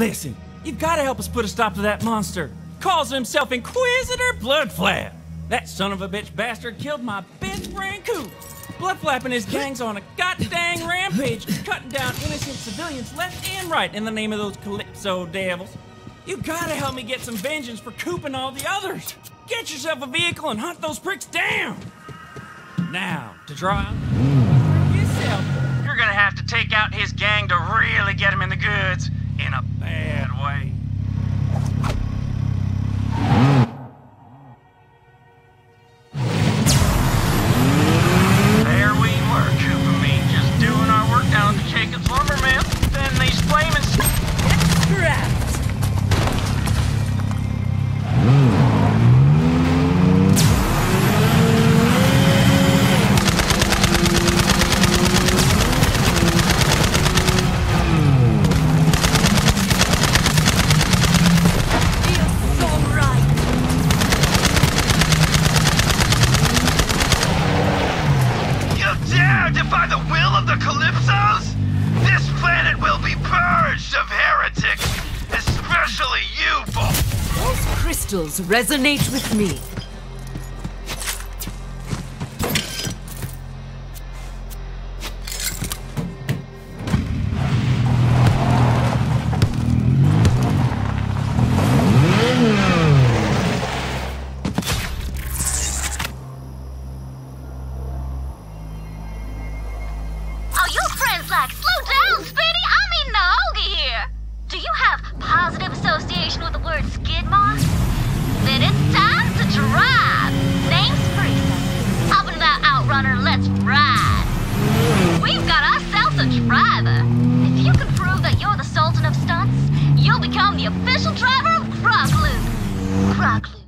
Listen, you've got to help us put a stop to that monster. Calls himself Inquisitor Bloodflap. That son of a bitch bastard killed my best friend Coop. Bloodflap and his gang's on a goddamn rampage, cutting down innocent civilians left and right in the name of those Calypso devils. You gotta help me get some vengeance for Coop and all the others. Get yourself a vehicle and hunt those pricks down. Now, to draw out hmm. yourself, you're gonna have to take out his gang to really get resonate with me. The official driver of Crockloop. Crockloop.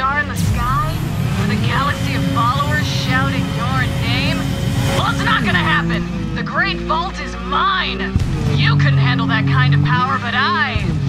Star in the sky? With a galaxy of followers shouting your name? Well, it's not gonna happen! The Great Vault is mine! You couldn't handle that kind of power, but I.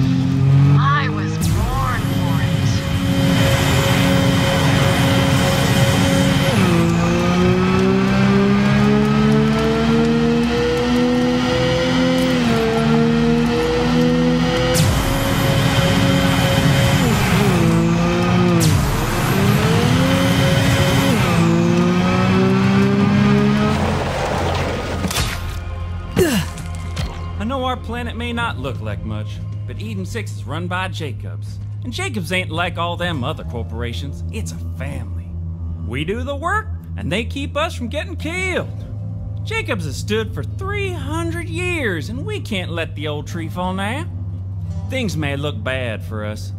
not look like much, but Eden 6 is run by Jacobs. And Jacobs ain't like all them other corporations, it's a family. We do the work, and they keep us from getting killed. Jacobs has stood for 300 years, and we can't let the old tree fall now. Things may look bad for us,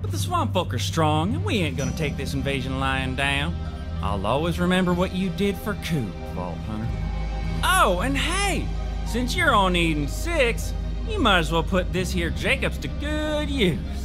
but the swamp folk are strong, and we ain't gonna take this invasion lying down. I'll always remember what you did for Coop, Vault Hunter. Oh, and hey, since you're on Eden 6, you might as well put this here Jacobs to good use.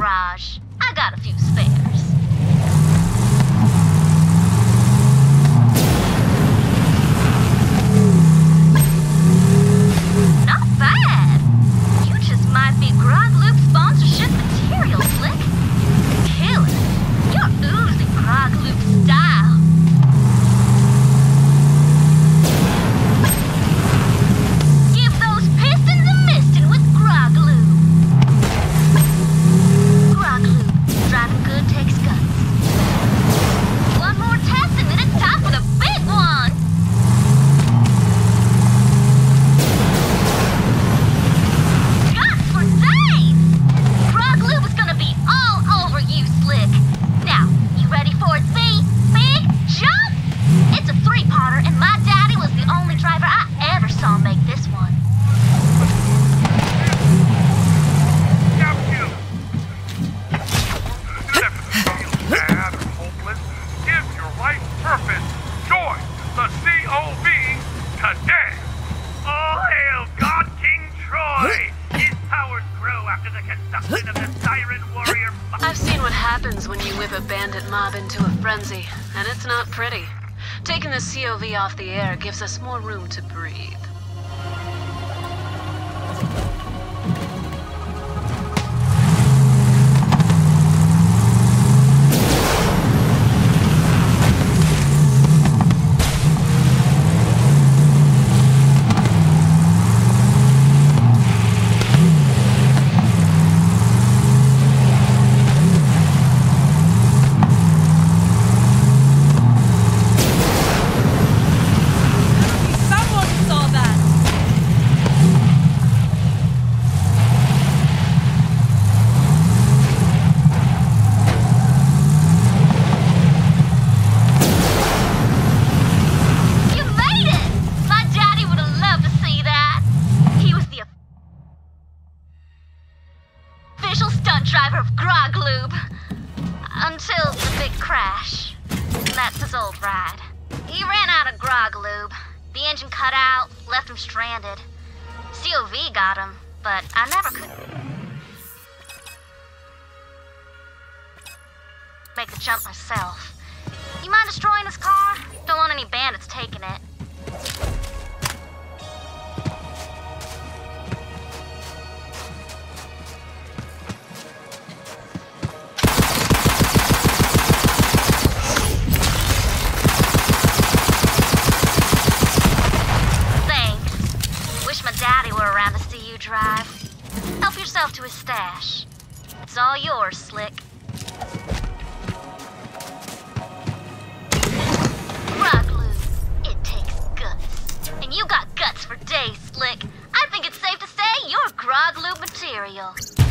garage. gives us more room to breathe. jump myself. You mind destroying this car? Don't want any bandits taking it. drive. Help yourself to his stash. It's all yours, Slick. for days, Slick. I think it's safe to say you're grog material.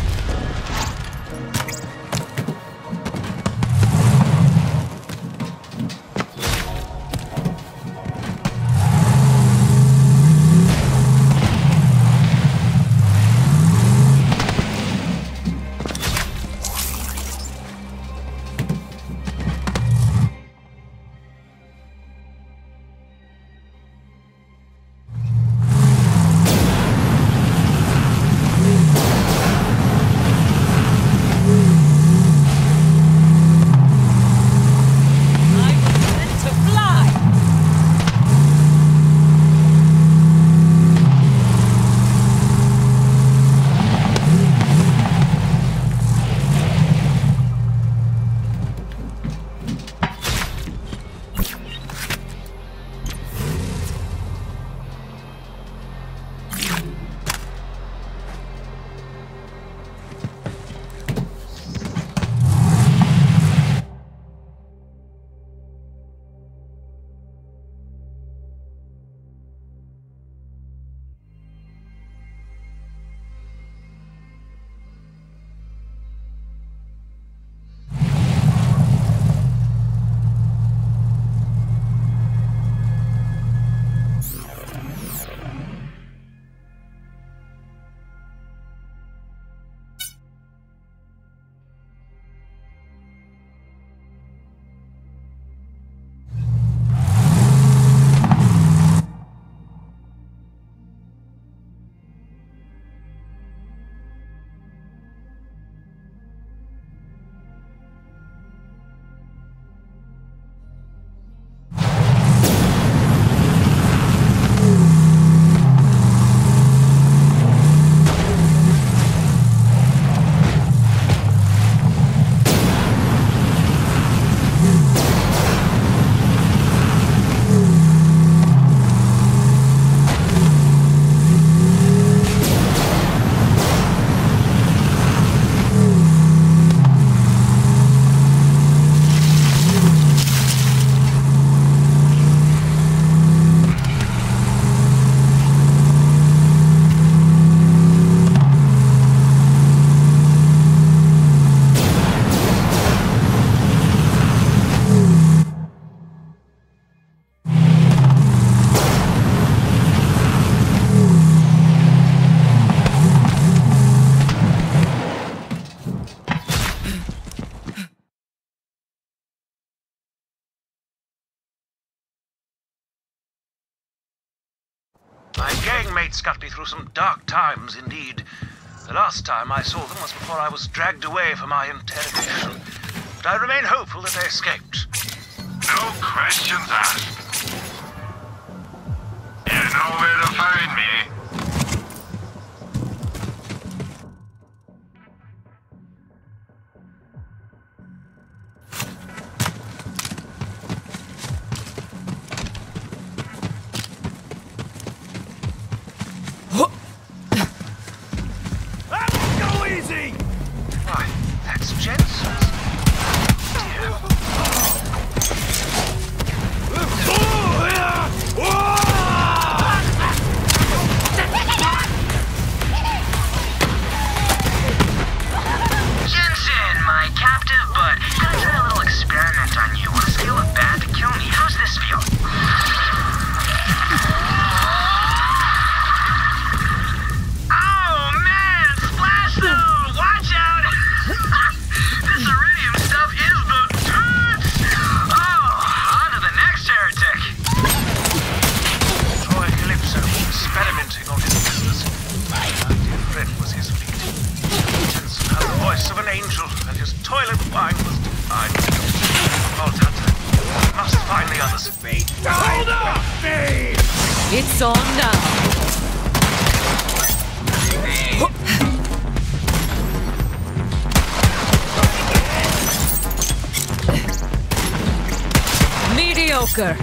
fishing mates got me through some dark times indeed. The last time I saw them was before I was dragged away for my interrogation. But I remain hopeful that they escaped. No questions asked. You know where to find me. It's on now. Mediocre.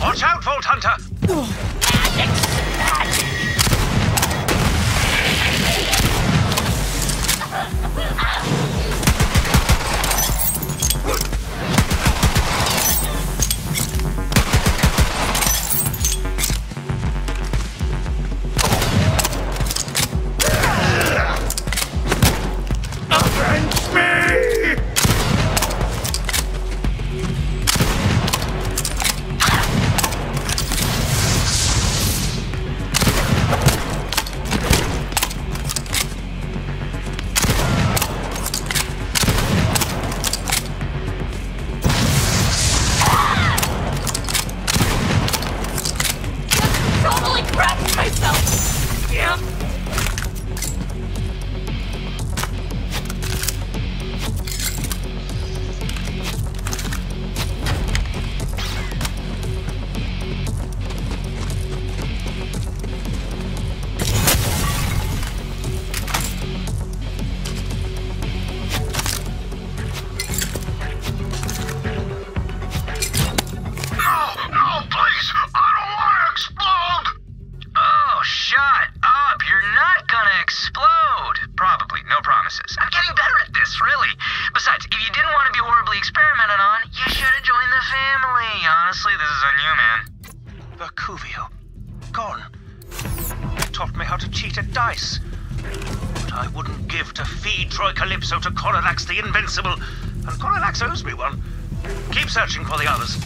Watch out, Vault Hunter! Experimented on, you should have joined the family. Honestly, this is on you, man. Mercuvio. Gone. Taught me how to cheat at dice. But I wouldn't give to feed Troy Calypso to Corilax the Invincible. And Corilax owes me one. Keep searching for the others.